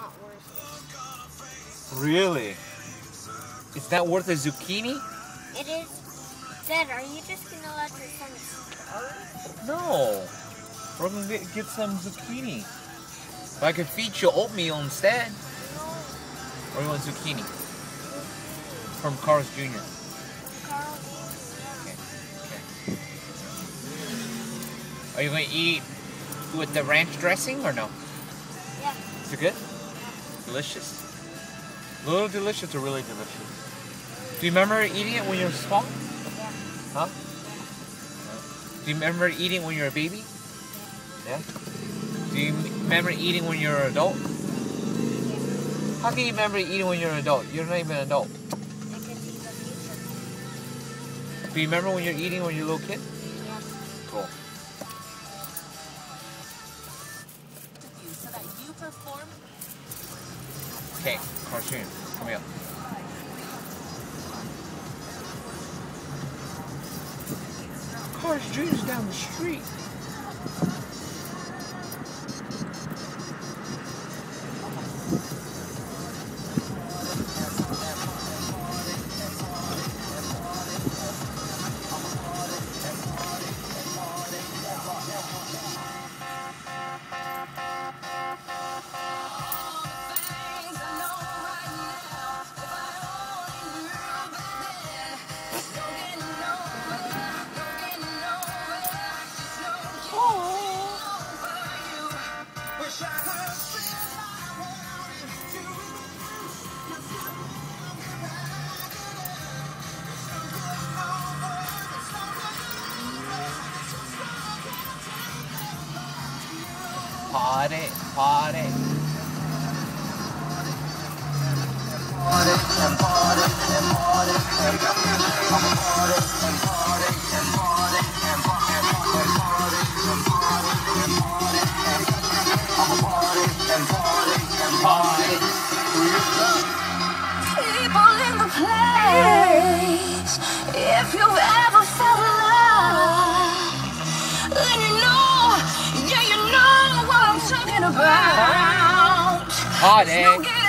not worth Really? Is that worth a zucchini? it. Is. Dad, are you just gonna let your son starve? No. We're gonna get, get some zucchini. But I could feed you oatmeal instead. No, Or you want zucchini? From Carl's Jr. Carl. Okay. Okay. Are you gonna eat with the ranch dressing or no? Yeah. Is it good? Delicious? A little delicious or really delicious? Do you remember eating it when you were small? Yeah. Huh? Do you remember eating when you were a baby? Yeah? Do you remember eating when you were an adult? How can you remember eating when you're an adult? You're not even an adult. I can see the future. Do you remember when you're eating when you're a little kid? Yeah. Cool. so that you perform Okay, cartoon. Come here. Car's Jr.'s down the street. Party, party. people in the place. If you've ever about. No